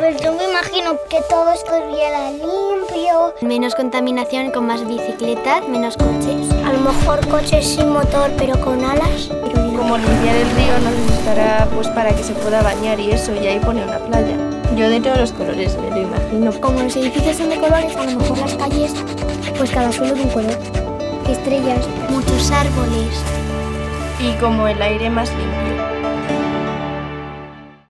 Pues yo me imagino que todo estuviera limpio. Menos contaminación con más bicicletas, menos coches. A lo mejor coches sin motor pero con alas. Como limpiar el río nos necesitará pues para que se pueda bañar y eso, y ahí pone una playa. Yo de todos los colores me lo imagino. Como los edificios son de colores, a lo mejor las calles, pues cada suelo de un color. Estrellas, muchos árboles. Y como el aire más limpio.